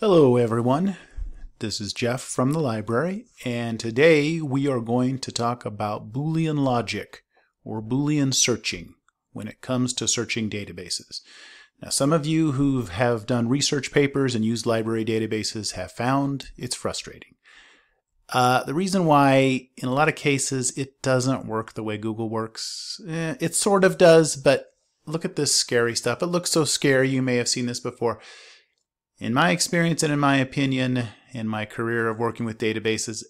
Hello everyone, this is Jeff from the library and today we are going to talk about Boolean logic or Boolean searching when it comes to searching databases. Now some of you who have done research papers and used library databases have found it's frustrating. Uh, the reason why in a lot of cases it doesn't work the way Google works, eh, it sort of does, but look at this scary stuff. It looks so scary, you may have seen this before. In my experience and in my opinion, in my career of working with databases,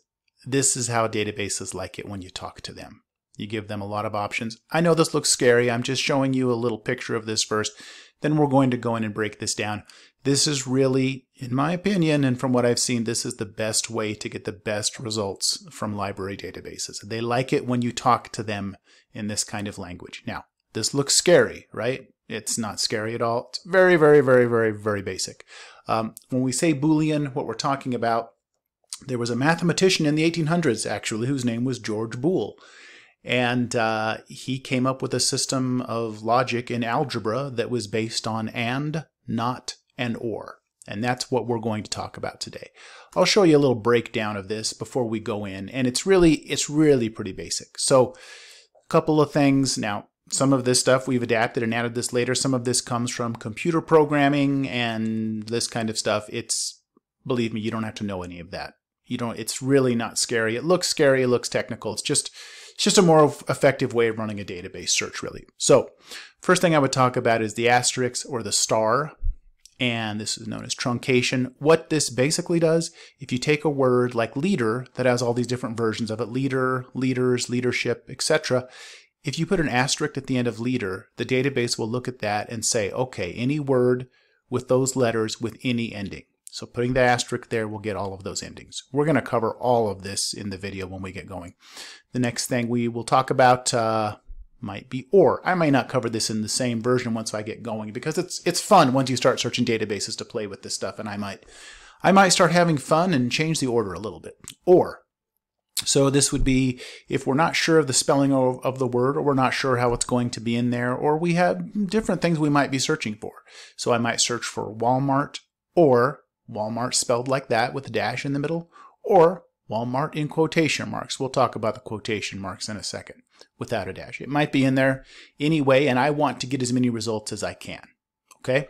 this is how databases like it when you talk to them. You give them a lot of options. I know this looks scary. I'm just showing you a little picture of this first. Then we're going to go in and break this down. This is really, in my opinion, and from what I've seen, this is the best way to get the best results from library databases. They like it when you talk to them in this kind of language. Now, this looks scary, right? It's not scary at all. It's very, very, very, very, very basic. Um, when we say Boolean, what we're talking about, there was a mathematician in the 1800s, actually, whose name was George Boole. And uh, he came up with a system of logic in algebra that was based on and, not, and or. And that's what we're going to talk about today. I'll show you a little breakdown of this before we go in. And it's really, it's really pretty basic. So a couple of things. Now, some of this stuff we've adapted and added this later. Some of this comes from computer programming and this kind of stuff. It's, believe me, you don't have to know any of that. You don't, it's really not scary. It looks scary, it looks technical. It's just, it's just a more effective way of running a database search, really. So, first thing I would talk about is the asterisk or the star, and this is known as truncation. What this basically does, if you take a word like leader that has all these different versions of it, leader, leaders, leadership, etc., if you put an asterisk at the end of leader, the database will look at that and say, okay, any word with those letters with any ending. So putting the asterisk there will get all of those endings. We're going to cover all of this in the video when we get going. The next thing we will talk about uh, might be or. I may not cover this in the same version once I get going because it's it's fun once you start searching databases to play with this stuff and I might I might start having fun and change the order a little bit. Or so this would be if we're not sure of the spelling of, of, the word or we're not sure how it's going to be in there or we have different things we might be searching for. So I might search for Walmart or Walmart spelled like that with a dash in the middle or Walmart in quotation marks. We'll talk about the quotation marks in a second without a dash. It might be in there anyway and I want to get as many results as I can okay?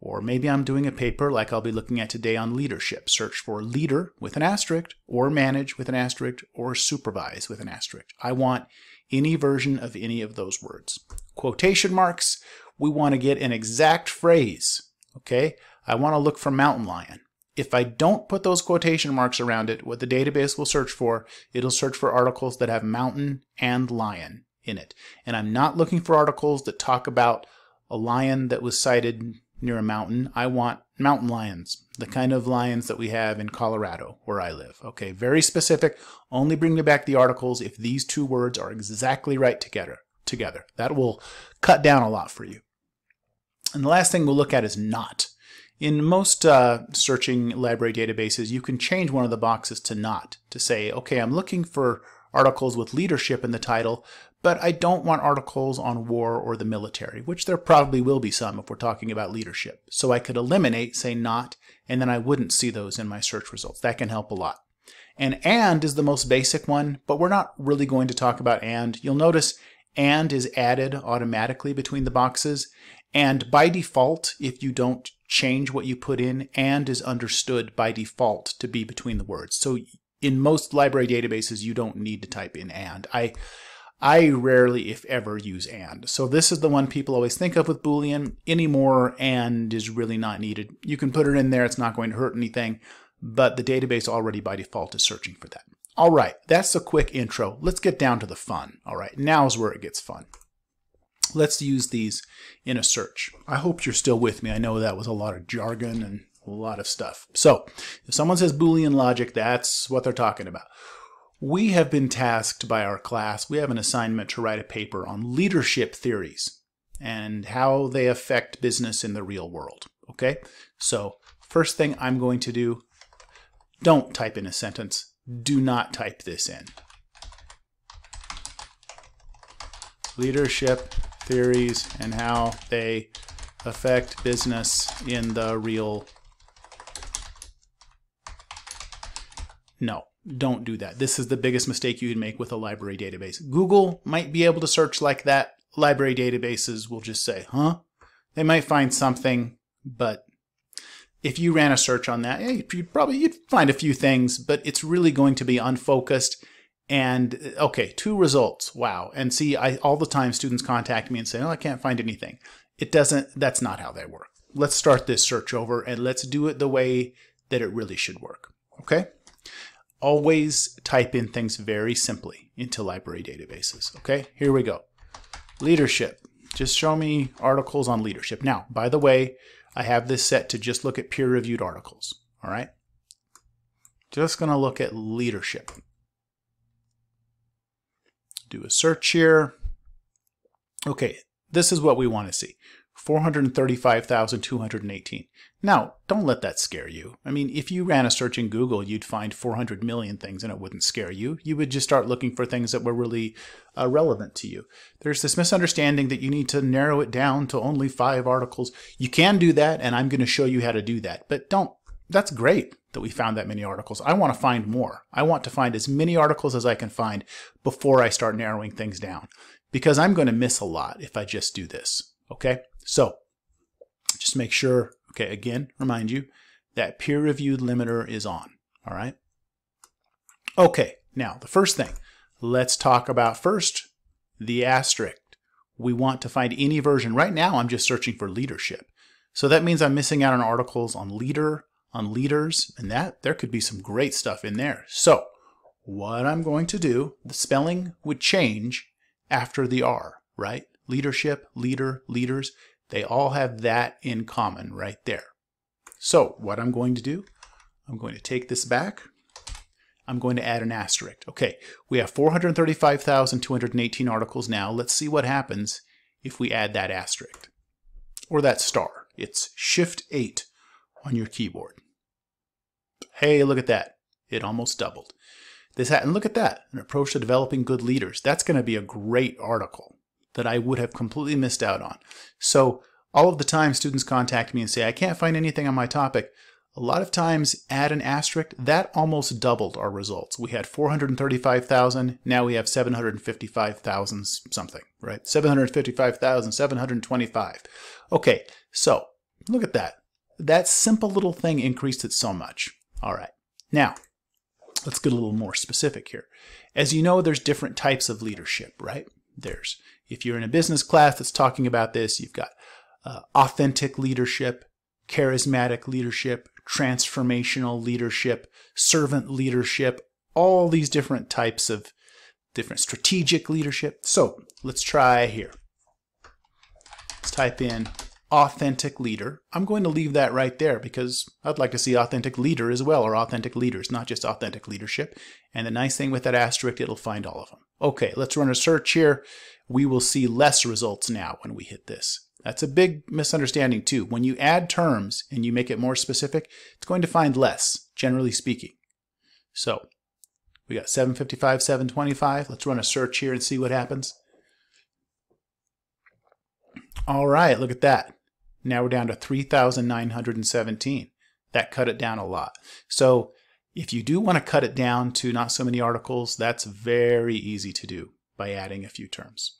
Or maybe I'm doing a paper like I'll be looking at today on leadership. Search for leader with an asterisk, or manage with an asterisk, or supervise with an asterisk. I want any version of any of those words. Quotation marks, we want to get an exact phrase, okay? I want to look for mountain lion. If I don't put those quotation marks around it, what the database will search for, it'll search for articles that have mountain and lion in it. And I'm not looking for articles that talk about a lion that was sighted near a mountain. I want mountain lions, the kind of lions that we have in Colorado, where I live. Okay, very specific. Only bring me back the articles if these two words are exactly right together. Together, that will cut down a lot for you. And the last thing we'll look at is not. In most uh, searching library databases, you can change one of the boxes to not to say, okay, I'm looking for articles with leadership in the title, but I don't want articles on war or the military, which there probably will be some if we're talking about leadership. So I could eliminate, say not, and then I wouldn't see those in my search results. That can help a lot. And and is the most basic one, but we're not really going to talk about and. You'll notice and is added automatically between the boxes. And by default, if you don't change what you put in, and is understood by default to be between the words. So in most library databases, you don't need to type in and. I I rarely, if ever, use AND. So this is the one people always think of with Boolean. Anymore, AND is really not needed. You can put it in there, it's not going to hurt anything, but the database already by default is searching for that. All right, that's a quick intro. Let's get down to the fun. All right, now's where it gets fun. Let's use these in a search. I hope you're still with me. I know that was a lot of jargon and a lot of stuff. So if someone says Boolean logic, that's what they're talking about. We have been tasked by our class, we have an assignment to write a paper on leadership theories and how they affect business in the real world. Okay, so first thing I'm going to do, don't type in a sentence. Do not type this in. Leadership theories and how they affect business in the real No, don't do that. This is the biggest mistake you can make with a library database. Google might be able to search like that. Library databases will just say, huh? They might find something, but if you ran a search on that, you'd probably you'd find a few things, but it's really going to be unfocused. And uh, okay, two results. Wow. And see, I all the time students contact me and say, "Oh, I can't find anything." It doesn't. That's not how they work. Let's start this search over and let's do it the way that it really should work. Okay. Always type in things very simply into library databases. Okay. Here we go. Leadership. Just show me articles on leadership. Now, by the way, I have this set to just look at peer-reviewed articles. All right. Just going to look at leadership. Do a search here. Okay, this is what we want to see. 435,218. Now, don't let that scare you. I mean, if you ran a search in Google, you'd find 400 million things and it wouldn't scare you. You would just start looking for things that were really uh, relevant to you. There's this misunderstanding that you need to narrow it down to only five articles. You can do that, and I'm going to show you how to do that. But don't, that's great that we found that many articles. I want to find more. I want to find as many articles as I can find before I start narrowing things down because I'm going to miss a lot if I just do this. Okay, so just make sure, okay, again, remind you that peer-reviewed limiter is on, all right? Okay, now the first thing, let's talk about first the asterisk. We want to find any version. Right now, I'm just searching for leadership. So that means I'm missing out on articles on leader, on leaders, and that there could be some great stuff in there. So what I'm going to do, the spelling would change after the R, right? leadership, leader, leaders, they all have that in common right there. So what I'm going to do, I'm going to take this back. I'm going to add an asterisk. Okay, we have 435,218 articles now. Let's see what happens if we add that asterisk or that star. It's Shift 8 on your keyboard. Hey, look at that. It almost doubled. This and look at that, an approach to developing good leaders. That's going to be a great article that I would have completely missed out on. So all of the time students contact me and say, I can't find anything on my topic. A lot of times add an asterisk, that almost doubled our results. We had 435,000, now we have 755,000 something, right? 755,725. Okay, so look at that. That simple little thing increased it so much. All right, now let's get a little more specific here. As you know, there's different types of leadership, right? There's if you're in a business class that's talking about this, you've got uh, authentic leadership, charismatic leadership, transformational leadership, servant leadership, all these different types of different strategic leadership. So let's try here. Let's type in authentic leader. I'm going to leave that right there because I'd like to see authentic leader as well, or authentic leaders, not just authentic leadership. And the nice thing with that asterisk, it'll find all of them. Okay, let's run a search here we will see less results now when we hit this. That's a big misunderstanding too. When you add terms and you make it more specific, it's going to find less, generally speaking. So we got 755, 725. Let's run a search here and see what happens. All right, look at that. Now we're down to 3,917. That cut it down a lot. So if you do want to cut it down to not so many articles, that's very easy to do by adding a few terms.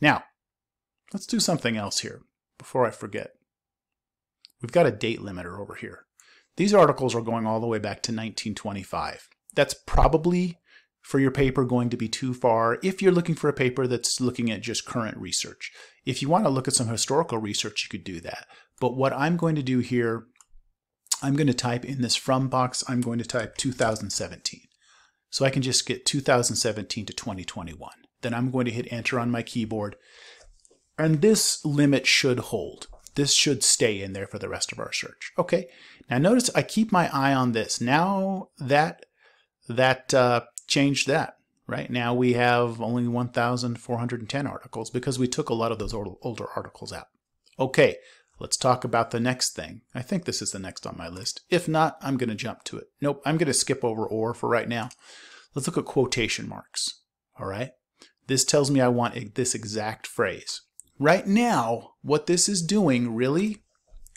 Now let's do something else here before I forget. We've got a date limiter over here. These articles are going all the way back to 1925. That's probably for your paper going to be too far if you're looking for a paper that's looking at just current research. If you want to look at some historical research, you could do that. But what I'm going to do here, I'm going to type in this from box, I'm going to type 2017. So I can just get 2017 to 2021. Then I'm going to hit enter on my keyboard. And this limit should hold. This should stay in there for the rest of our search. Okay, now notice I keep my eye on this. Now that that uh, changed that. Right now we have only 1,410 articles because we took a lot of those older articles out. Okay, let's talk about the next thing. I think this is the next on my list. If not, I'm going to jump to it. Nope, I'm going to skip over or for right now. Let's look at quotation marks. All right. This tells me I want this exact phrase. Right now, what this is doing really,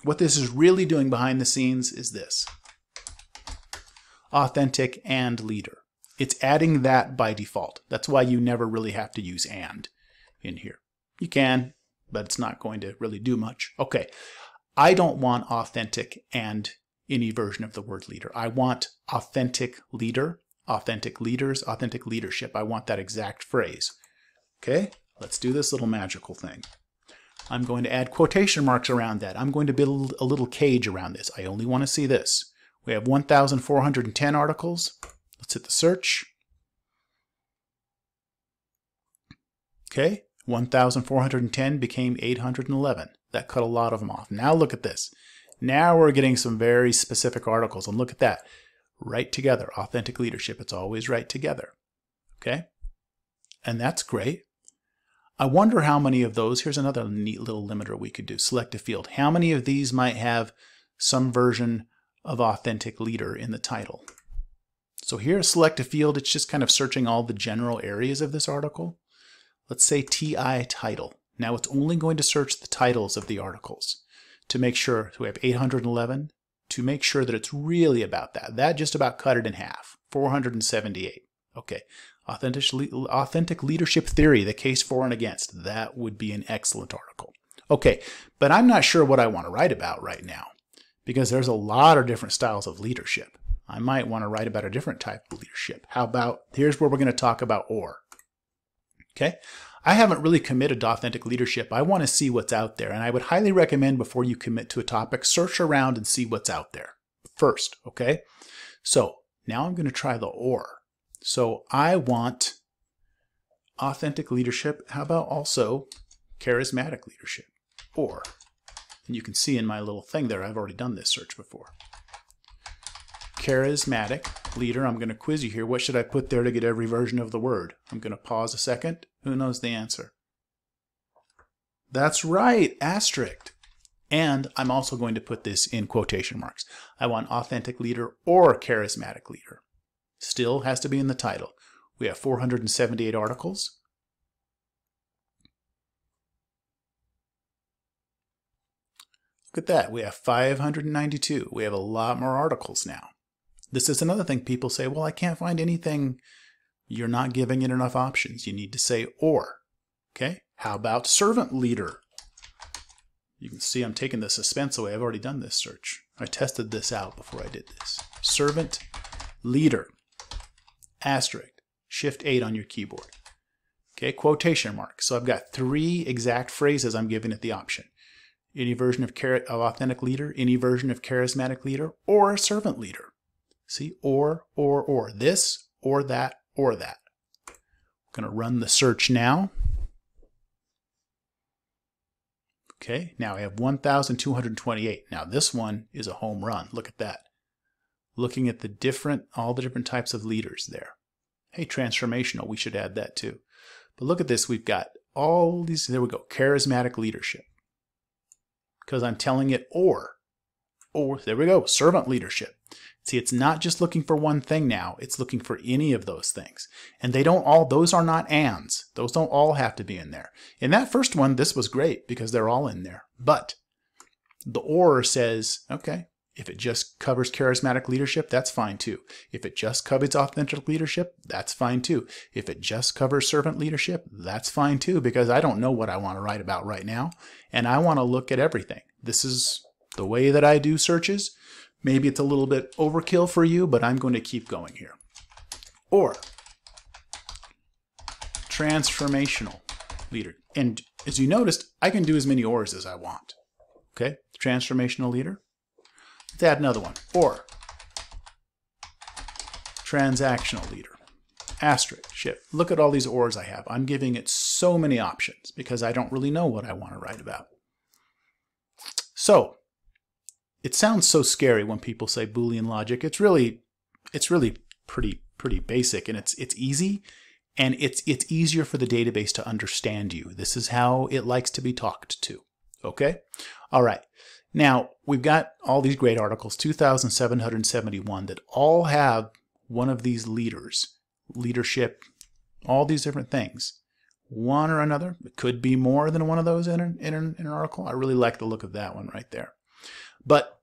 what this is really doing behind the scenes is this. authentic, and leader. It's adding that by default. That's why you never really have to use and in here. You can, but it's not going to really do much. Okay, I don't want authentic and any version of the word leader. I want authentic leader, authentic leaders, authentic leadership. I want that exact phrase. Okay, let's do this little magical thing. I'm going to add quotation marks around that. I'm going to build a little cage around this. I only want to see this. We have 1,410 articles. Let's hit the search. Okay, 1,410 became 811. That cut a lot of them off. Now look at this. Now we're getting some very specific articles. And look at that. Right together. Authentic leadership. It's always right together. Okay? And that's great. I wonder how many of those, here's another neat little limiter we could do, select a field. How many of these might have some version of authentic leader in the title? So here, select a field, it's just kind of searching all the general areas of this article. Let's say TI title. Now it's only going to search the titles of the articles to make sure, so we have 811, to make sure that it's really about that. That just about cut it in half, 478. Okay, authentic, authentic leadership theory, the case for and against. That would be an excellent article. Okay, but I'm not sure what I want to write about right now because there's a lot of different styles of leadership. I might want to write about a different type of leadership. How about, here's where we're going to talk about or. Okay, I haven't really committed to authentic leadership. I want to see what's out there, and I would highly recommend before you commit to a topic, search around and see what's out there first, okay? So now I'm going to try the or. So I want authentic leadership. How about also charismatic leadership? Or, and you can see in my little thing there, I've already done this search before. Charismatic leader, I'm going to quiz you here. What should I put there to get every version of the word? I'm going to pause a second. Who knows the answer? That's right, asterisk. And I'm also going to put this in quotation marks. I want authentic leader or charismatic leader. Still has to be in the title. We have 478 articles. Look at that. We have 592. We have a lot more articles now. This is another thing people say, well, I can't find anything. You're not giving it enough options. You need to say or. Okay? How about servant leader? You can see I'm taking the suspense away. I've already done this search. I tested this out before I did this. Servant leader. Asterisk. Shift 8 on your keyboard. Okay, quotation mark. So I've got three exact phrases I'm giving it the option. Any version of, of authentic leader, any version of charismatic leader, or servant leader. See, or, or, or. This, or that, or that. I'm going to run the search now. Okay, now I have 1,228. Now this one is a home run. Look at that. Looking at the different, all the different types of leaders there. Hey, transformational, we should add that too. But look at this, we've got all these, there we go, charismatic leadership. Because I'm telling it or, or, there we go, servant leadership. See, it's not just looking for one thing now, it's looking for any of those things. And they don't all, those are not ands. Those don't all have to be in there. In that first one, this was great because they're all in there. But the or says, okay, if it just covers charismatic leadership, that's fine too. If it just covers authentic leadership, that's fine too. If it just covers servant leadership, that's fine too, because I don't know what I want to write about right now. And I want to look at everything. This is the way that I do searches. Maybe it's a little bit overkill for you, but I'm going to keep going here. Or transformational leader. And as you noticed, I can do as many ors as I want. Okay, transformational leader. Let's add another one. Or transactional leader. Asterisk, shift. Look at all these ors I have. I'm giving it so many options because I don't really know what I want to write about. So it sounds so scary when people say Boolean logic. It's really, it's really pretty, pretty basic and it's, it's easy and it's, it's easier for the database to understand you. This is how it likes to be talked to. Okay. All right. Now we've got all these great articles, 2,771 that all have one of these leaders, leadership, all these different things. One or another. It could be more than one of those in an, in an, in an article. I really like the look of that one right there. But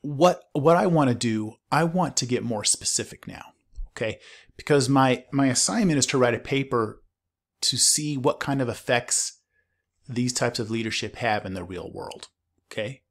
what what I want to do, I want to get more specific now. Okay? Because my my assignment is to write a paper to see what kind of effects these types of leadership have in the real world. Okay?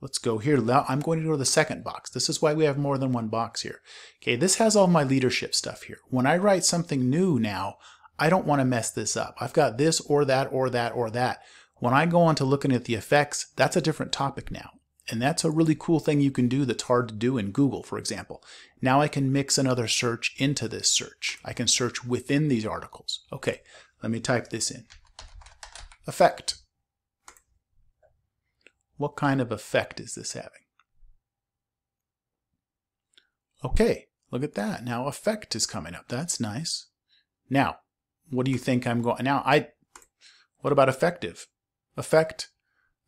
Let's go here. Now I'm going to go to the second box. This is why we have more than one box here. Okay, this has all my leadership stuff here. When I write something new now, I don't want to mess this up. I've got this or that or that or that. When I go on to looking at the effects, that's a different topic now. And that's a really cool thing you can do that's hard to do in Google, for example. Now I can mix another search into this search. I can search within these articles. Okay, let me type this in. Effect. What kind of effect is this having? Okay, look at that. Now effect is coming up. That's nice. Now, what do you think I'm going? Now, I, what about effective? Effect,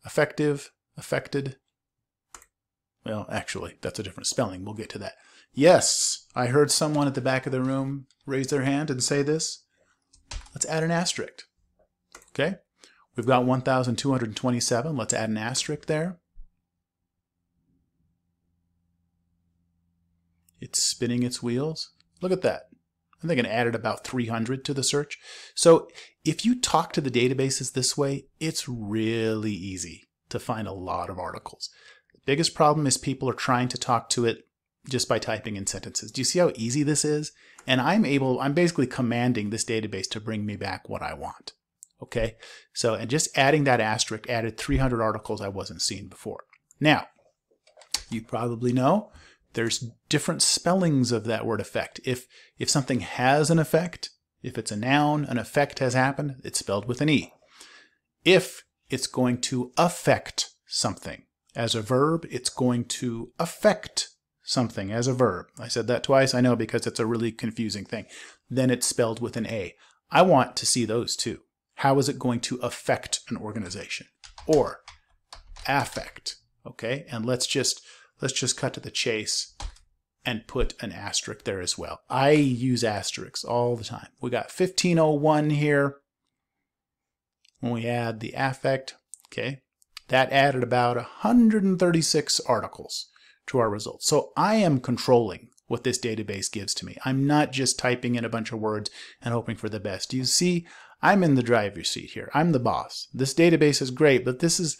effective, affected. Well, actually, that's a different spelling. We'll get to that. Yes, I heard someone at the back of the room raise their hand and say this. Let's add an asterisk. Okay, we've got 1,227. Let's add an asterisk there. It's spinning its wheels. Look at that. I think it added about 300 to the search. So if you talk to the databases this way, it's really easy to find a lot of articles. The biggest problem is people are trying to talk to it just by typing in sentences. Do you see how easy this is? And I'm able, I'm basically commanding this database to bring me back what I want. Okay, so and just adding that asterisk added 300 articles I wasn't seeing before. Now, you probably know there's different spellings of that word effect. If, if something has an effect, if it's a noun, an effect has happened, it's spelled with an E. If it's going to affect something as a verb, it's going to affect something as a verb. I said that twice, I know because it's a really confusing thing. Then it's spelled with an A. I want to see those too. How is it going to affect an organization? Or affect, okay? And let's just let's just cut to the chase and put an asterisk there as well. I use asterisks all the time. We got 1501 here. When we add the affect, okay, that added about 136 articles to our results. So I am controlling what this database gives to me. I'm not just typing in a bunch of words and hoping for the best. You see, I'm in the driver's seat here. I'm the boss. This database is great, but this is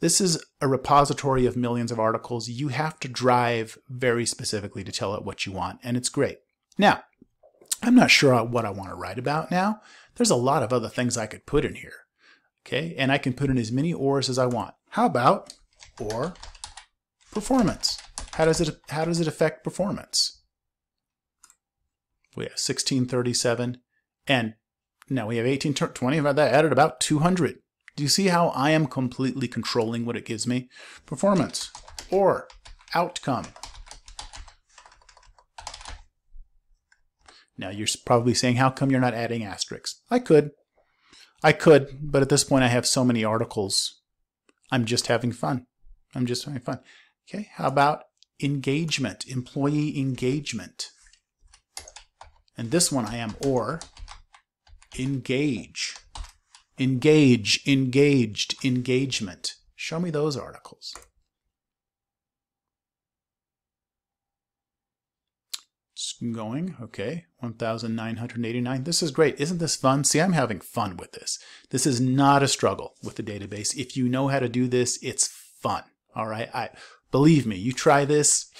this is a repository of millions of articles. You have to drive very specifically to tell it what you want, and it's great. Now, I'm not sure what I want to write about now. There's a lot of other things I could put in here. Okay, and I can put in as many ors as I want. How about or performance? How does it how does it affect performance? We have 1637 and now we have 1820 that added about 200. Do you see how I am completely controlling what it gives me? Performance or outcome. Now you're probably saying, how come you're not adding asterisks? I could. I could, but at this point I have so many articles. I'm just having fun. I'm just having fun. Okay, how about engagement, employee engagement? And this one I am or engage. Engage, engaged, engagement. Show me those articles. It's going, okay, 1,989. This is great. Isn't this fun? See, I'm having fun with this. This is not a struggle with the database. If you know how to do this, it's fun. All right. I believe me, you try this,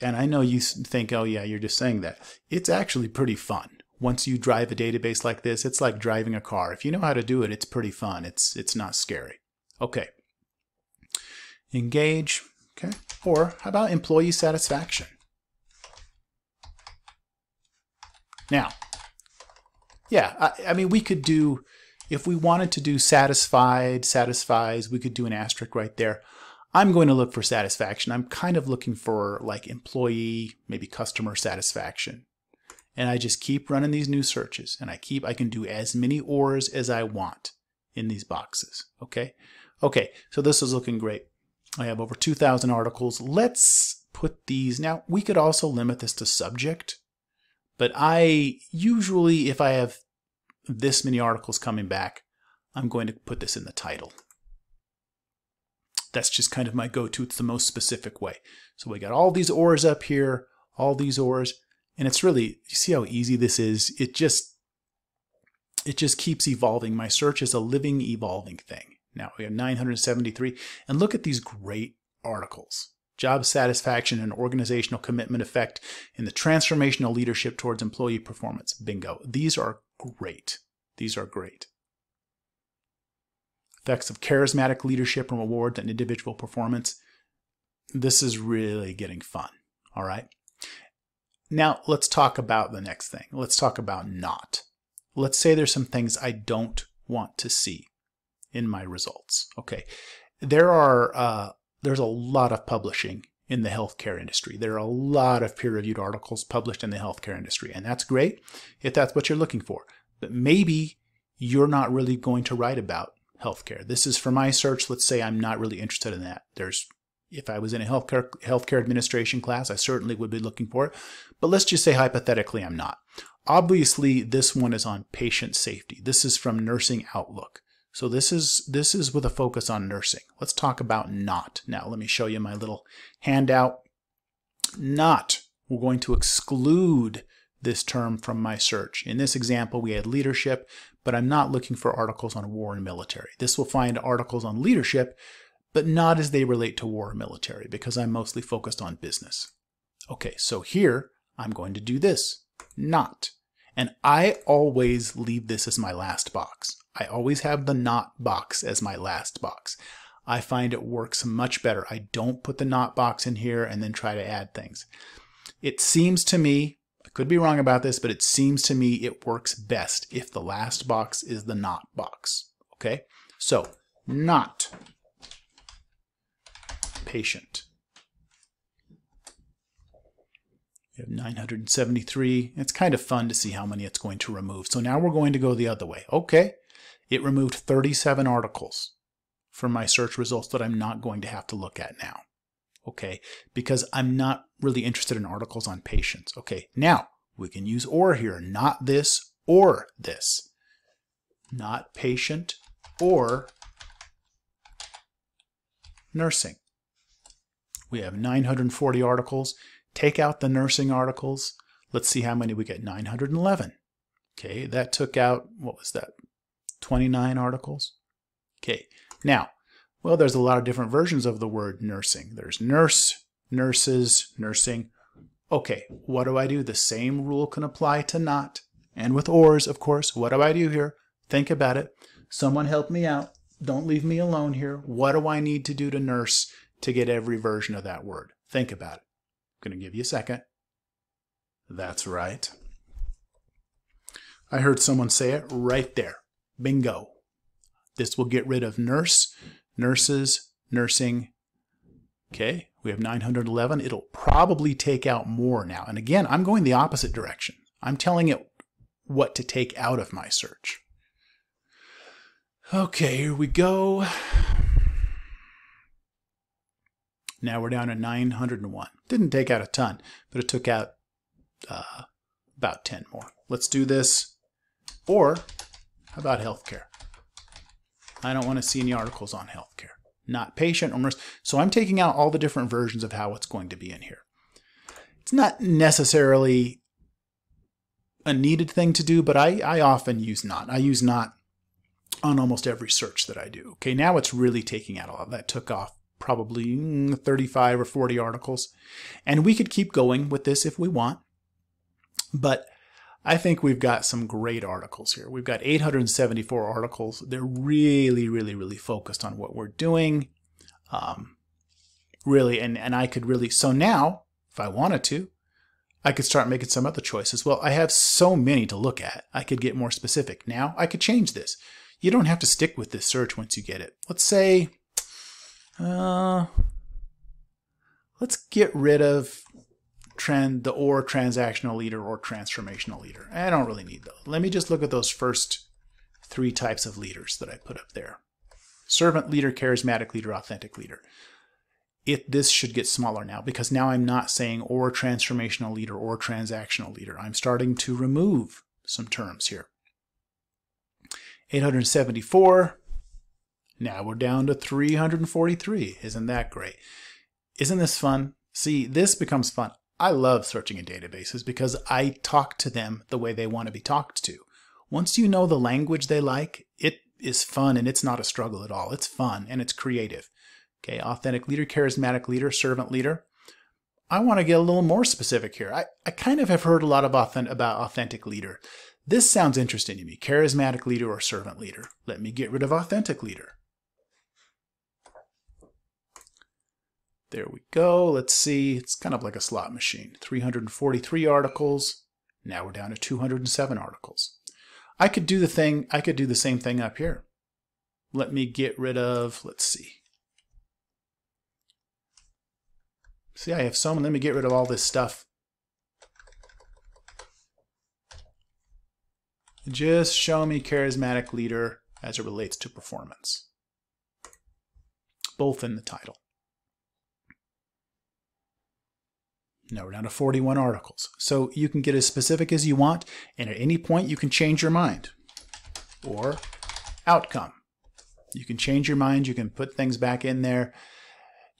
and I know you think, oh yeah, you're just saying that. It's actually pretty fun once you drive a database like this, it's like driving a car. If you know how to do it, it's pretty fun. It's, it's not scary. Okay. Engage. Okay. Or how about employee satisfaction? Now, yeah, I, I mean, we could do, if we wanted to do satisfied, satisfies, we could do an asterisk right there. I'm going to look for satisfaction. I'm kind of looking for like employee, maybe customer satisfaction and I just keep running these new searches and I keep I can do as many ors as I want in these boxes okay? Okay so this is looking great. I have over 2,000 articles. Let's put these now we could also limit this to subject but I usually if I have this many articles coming back I'm going to put this in the title. That's just kind of my go-to. It's the most specific way. So we got all these ors up here, all these ors, and it's really, you see how easy this is? It just, it just keeps evolving. My search is a living, evolving thing. Now we have 973, and look at these great articles. Job satisfaction and organizational commitment effect in the transformational leadership towards employee performance. Bingo. These are great. These are great. Effects of charismatic leadership and rewards and individual performance. This is really getting fun. All right. Now let's talk about the next thing. Let's talk about not. Let's say there's some things I don't want to see in my results. Okay. There are uh, there's a lot of publishing in the healthcare industry. There are a lot of peer-reviewed articles published in the healthcare industry, and that's great if that's what you're looking for. But maybe you're not really going to write about healthcare. This is for my search. Let's say I'm not really interested in that. There's if I was in a healthcare healthcare administration class, I certainly would be looking for it. But let's just say hypothetically I'm not. Obviously, this one is on patient safety. This is from Nursing Outlook. So this is this is with a focus on nursing. Let's talk about not. Now let me show you my little handout. Not. We're going to exclude this term from my search. In this example, we had leadership, but I'm not looking for articles on war and military. This will find articles on leadership, but not as they relate to war and military because I'm mostly focused on business. Okay, so here I'm going to do this, not. And I always leave this as my last box. I always have the not box as my last box. I find it works much better. I don't put the not box in here and then try to add things. It seems to me, I could be wrong about this, but it seems to me it works best if the last box is the not box. Okay? So, not patient. We have 973. It's kind of fun to see how many it's going to remove. So now we're going to go the other way. Okay, it removed 37 articles from my search results that I'm not going to have to look at now. Okay, because I'm not really interested in articles on patients. Okay, now we can use or here, not this or this. Not patient or nursing. We have 940 articles. Take out the nursing articles. Let's see how many we get. 911. Okay, that took out, what was that? 29 articles. Okay, now, well, there's a lot of different versions of the word nursing. There's nurse, nurses, nursing. Okay, what do I do? The same rule can apply to not. And with ors, of course, what do I do here? Think about it. Someone help me out. Don't leave me alone here. What do I need to do to nurse to get every version of that word? Think about it. I'm going to give you a second. That's right. I heard someone say it right there. Bingo. This will get rid of nurse, nurses, nursing. Okay, we have 911. It'll probably take out more now. And again, I'm going the opposite direction. I'm telling it what to take out of my search. Okay, here we go. Now we're down to 901. Didn't take out a ton, but it took out uh, about 10 more. Let's do this. Or how about healthcare? I don't want to see any articles on healthcare. Not patient or nurse. So I'm taking out all the different versions of how it's going to be in here. It's not necessarily a needed thing to do, but I, I often use not. I use not on almost every search that I do. Okay, now it's really taking out a lot. That took off probably mm, 35 or 40 articles. And we could keep going with this if we want. But I think we've got some great articles here. We've got 874 articles. They're really, really, really focused on what we're doing. Um, really, and, and I could really, so now, if I wanted to, I could start making some other choices. Well, I have so many to look at. I could get more specific. Now, I could change this. You don't have to stick with this search once you get it. Let's say, uh, let's get rid of trend, the or transactional leader or transformational leader. I don't really need those. Let me just look at those first three types of leaders that I put up there. Servant leader, charismatic leader, authentic leader. It, this should get smaller now because now I'm not saying or transformational leader or transactional leader. I'm starting to remove some terms here. 874, Now we're down to 343. Isn't that great? Isn't this fun? See, this becomes fun. I love searching in databases because I talk to them the way they want to be talked to. Once you know the language they like, it is fun and it's not a struggle at all. It's fun and it's creative. Okay, authentic leader, charismatic leader, servant leader. I want to get a little more specific here. I, I kind of have heard a lot of authentic, about authentic leader. This sounds interesting to me. Charismatic leader or servant leader. Let me get rid of authentic leader. There we go. Let's see. It's kind of like a slot machine. 343 articles. Now we're down to 207 articles. I could do the thing, I could do the same thing up here. Let me get rid of, let's see. See, I have some. Let me get rid of all this stuff. Just show me charismatic leader as it relates to performance. Both in the title. Now we're down to 41 articles. So you can get as specific as you want, and at any point you can change your mind. Or outcome. You can change your mind, you can put things back in there.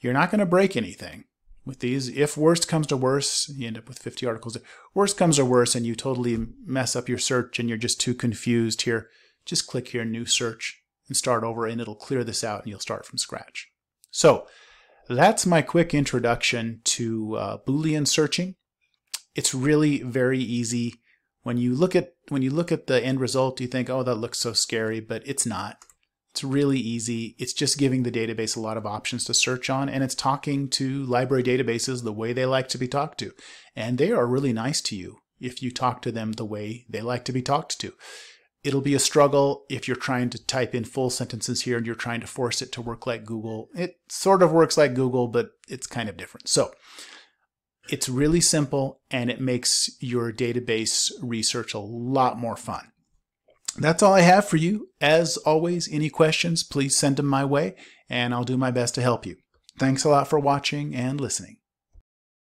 You're not going to break anything with these. If worst comes to worst, you end up with 50 articles. If Worst comes to worst and you totally mess up your search and you're just too confused here, just click here, new search, and start over and it'll clear this out and you'll start from scratch. So that's my quick introduction to uh, Boolean searching. It's really very easy. When you look at when you look at the end result, you think, "Oh, that looks so scary," but it's not. It's really easy. It's just giving the database a lot of options to search on, and it's talking to library databases the way they like to be talked to. And they are really nice to you if you talk to them the way they like to be talked to. It'll be a struggle if you're trying to type in full sentences here and you're trying to force it to work like Google. It sort of works like Google, but it's kind of different. So it's really simple and it makes your database research a lot more fun. That's all I have for you. As always, any questions, please send them my way and I'll do my best to help you. Thanks a lot for watching and listening.